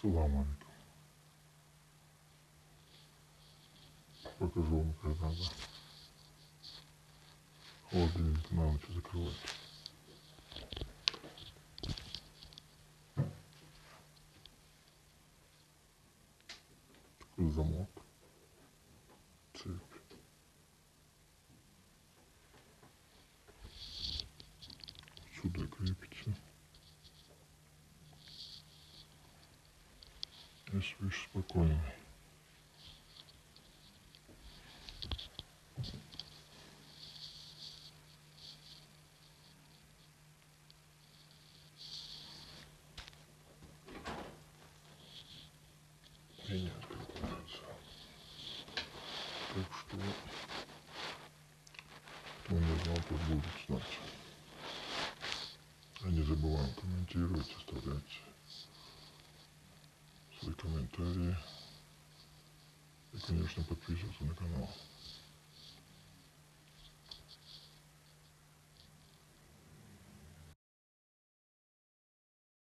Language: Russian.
Салам алейкум. Покажу вам, как надо. Холодильник на ночь закрывать. Такой замок. Цепь. Сюда крепится. И спишь спокойно. Не открывается. Так что кто не знал, тот будет знать. А не забываем комментировать, оставлять комментарии и, конечно, подписываться на канал.